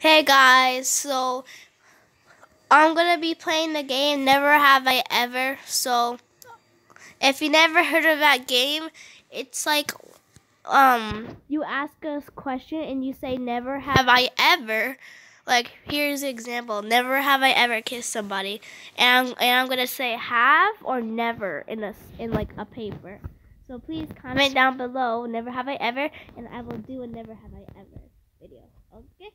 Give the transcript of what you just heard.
Hey guys, so I'm gonna be playing the game Never Have I Ever. So if you never heard of that game, it's like um you ask us a question and you say never have I ever. Like here's an example. Never have I ever kissed somebody. And and I'm gonna say have or never in a in like a paper. So please comment down below never have I ever and I will do a never have I ever video. Okay?